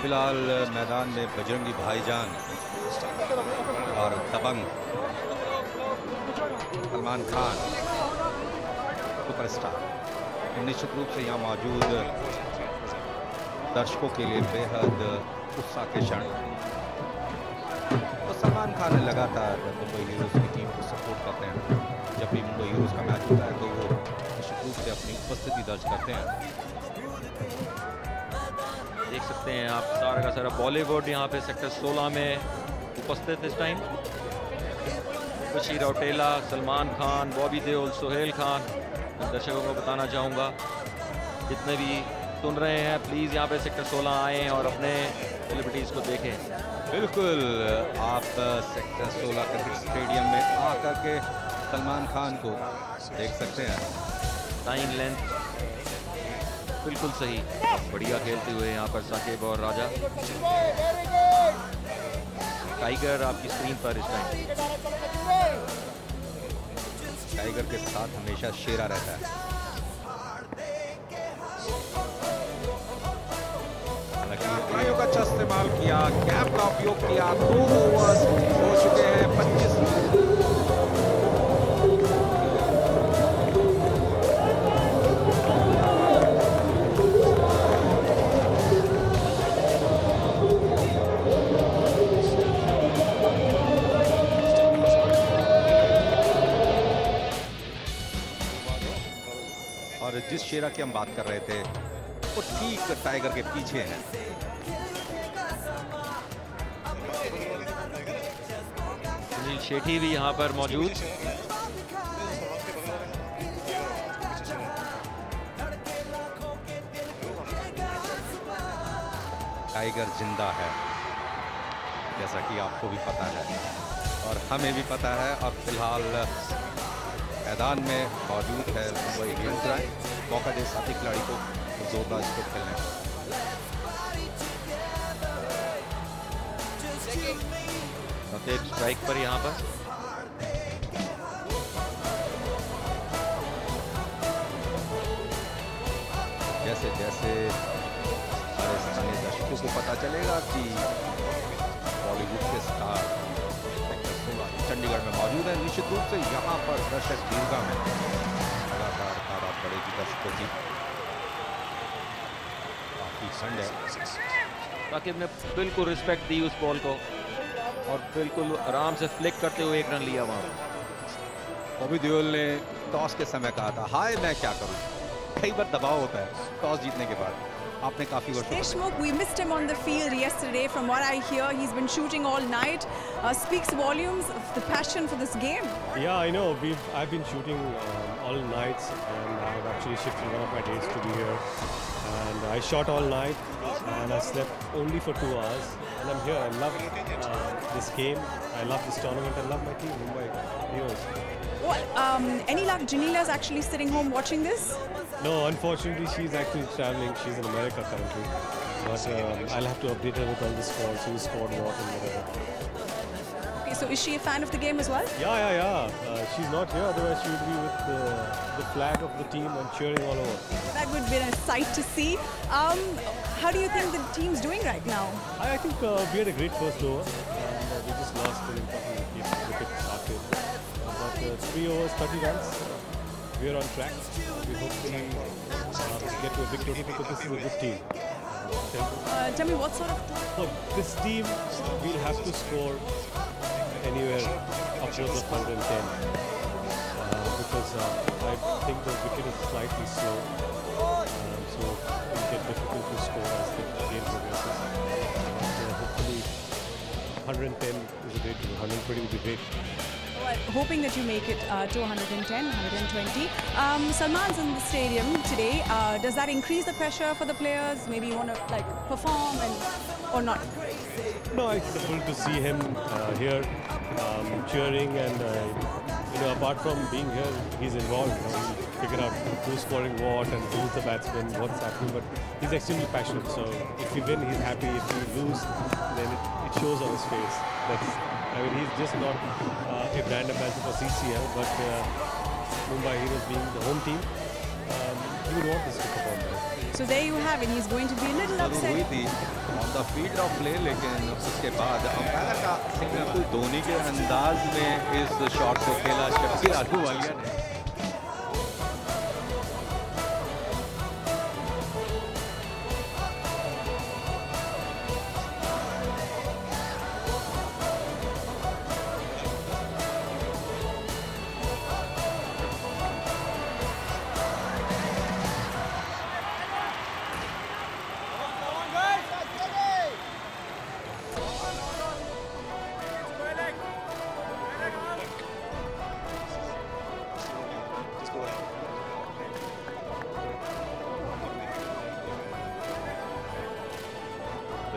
फ़िलहाल मैदान में बजरंगी भाईजान और दबंग सलमान खान सुपरस्टार। निश्चित रूप से यहाँ मौजूद दर्शकों के लिए बेहद उत्साह के क्षण। तो सलमान खान लगातार मुंबई हीरोज की टीम को सपोर्ट करते हैं। जब भी मुंबई हीरोज का मैच होता है तो वो निश्चित रूप से अपनी उपस्थिति दर्ज करते हैं। देख सकते हैं आप सारा का सारा बॉलीवुड यहाँ पे सेक्टर 16 में उपस्थित इस टाइम बशीर औटेला सलमान खान बॉबी देओल सुहेल खान। दर्शकों को बताना चाहूँगा, जितने भी सुन रहे हैं प्लीज़ यहाँ पे सेक्टर 16 आएँ और अपने सेलिब्रिटीज़ को देखें। बिल्कुल आप सेक्टर 16 क्रिकेट स्टेडियम में आकर के सलमान खान को देख सकते हैं। टाइम लेंथ बिल्कुल सही। बढ़िया खेलते हुए यहाँ पर साकिब और राजा। टाइगर आपकी स्क्रीन पर इस टाइम टाइगर के साथ हमेशा शेरा रहता है। अच्छा इस्तेमाल किया, कैप का उपयोग किया, दो ओवर हो चुके हैं, पच्चीस और जिस शेरा की हम बात कर रहे थे, वो ठीक टाइगर के पीछे हैं। सुनील शेठी भी यहाँ पर मौजूद। टाइगर ज़िंदा है, जैसा कि आपको भी पता है और हमें भी पता है और फ़िलहाल मैदान में मौजूद है मुंबई इंडियंस मौका दे साथी खिलाड़ी को जोरदार स्कोर खेलने। का सतेज स्ट्राइक पर यहाँ पर। जैसे जैसे सारे स्थानीय दर्शकों को पता चलेगा कि बॉलीवुड के स्टार चंडीगढ़ में मौजूद है। निश्चित रूप से यहाँ पर दर्शक दीर्घा में लगातार तादाद बढ़ेगी दर्शकों की काफ़ी ठंड है साकिब ने बिल्कुल रिस्पेक्ट दी उस बॉल को। और बिल्कुल आराम से फ्लिक करते हुए एक रन लिया वहाँ बॉबी देओल ने टॉस के समय कहा था, हाय, मैं क्या करूँ? कई बार दबाव होता है, टॉस जीतने के बाद। आपने काफी वर्षों बाद Deshmukh, we missed him on the field yesterday. From what I hear, he's been shooting all night. Uh, speaks volumes of the passion for this game. Yeah, I know. We've I've been shooting um, all nights, and I've actually shifted one of my days to be here. And I shot all night, and I slept only for two hours. And I'm here. I love uh, this game. I love this tournament. I love my team, Mumbai Heroes. Well, um, any luck? Janila's actually sitting home watching this. No, unfortunately, she's actually traveling. She's in America currently. But um, I'll have to update her with all the scores, who scored what, and whatever. Okay, so is she a fan of the game as well? Yeah, yeah, yeah. Uh, she's not here, otherwise she would be with the, the flag of the team and cheering all over. That would be a sight to see. Um, how do you think the team's doing right now? I, I think uh, we had a great first over, and uh, we just lost an three overs, 30 runs. We are on track. We hopefully uh, get to a big total because this is a good team. Uh, tell me what sort of. Look, this team will have to score anywhere upwards of 110 uh, because uh, I think the wicket is slightly slow, um, so it will get difficult to score as the game progresses. Uh, hopefully, 110 is a great total. 120 would be great. Hoping that you make it uh, to 110, 120. Um, Salman's in the stadium today. Uh, does that increase the pressure for the players? Maybe you want to like perform and or not? No, it's difficult to see him uh, here um, cheering and uh, you know apart from being here, he's involved. You know, figure out who's scoring what and who's the batsman, what's happening. But he's extremely passionate. So if we win, he's happy. If we lose, then it, it shows on his face. That's I mean, he's just not uh, a brand ambassador for CCL, but uh, Mumbai Heroes being the home team, um, he would want this to perform well. So there you have it. He's going to be a little शुरू हुई upset. थी on the field of play लेकिन उसके बाद umpire का बिल्कुल धोनी के अंदाज में इस शॉट को खेला शक्ति अहलूवालिया ने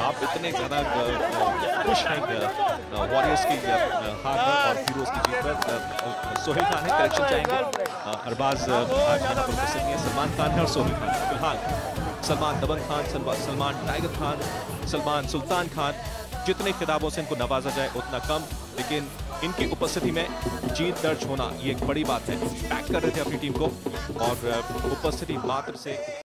आप इतने ज़्यादा खुश हैं वॉरियर्स की हार और हीरोज की जीत पर सोहेल खान है करेक्शन चाहेंगे। अरबाज आज सलमान खान है और सोहेल खान फ़िलहाल सलमान दबंग खान, सलमा- सलमान टाइगर खान, सलमान सुल्तान खान, जितने खिताबों से इनको नवाजा जाए, उतना कम। लेकिन इनकी उपस्थिति में जीत दर्ज होना, ये एक बड़ी बात है। पैक कर रहे थे अपनी टीम को और उपस्थिति मात्र से